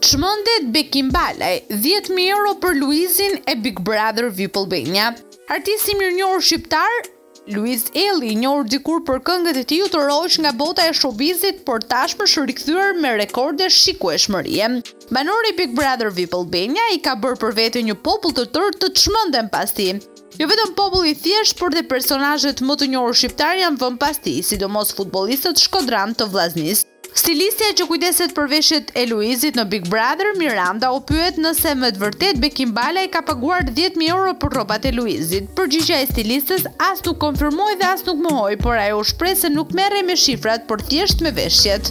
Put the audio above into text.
Çmendet Bekim Balaj, 10.000 euro për Luizin e Big Brother VIP Albania. Artisti i mirënjohur shqiptar, Luiz Ejlli, i njohur dikur për këngët e tij, u tërhoq nga bota e showbizit, por tashmë është rikthyer me rekorde shikueshmërie. Banori i Big Brother vip Albania i ka bërë për vete një popull të tërë të çmenden pas tij. Jo vetëm populli i thjeshtë, por dhe personazhet më të njohur shqiptarë janë vënë pas tij, sidomos futbollistët shkodranë të Vllaznisë. Stilistja që kujdeset për veshjet e Luizit në Big Brother, Miranda u pyet nëse me të vërtetë Bekim Balaj i ka paguar dhjetë mijë euro për rrobat e Luizit. Përgjigja e stilistes as nuk konfirmoi dhe as nuk mohoi, por ajo u shpreh se nuk merrej me shifrat, por thjesht me veshjet.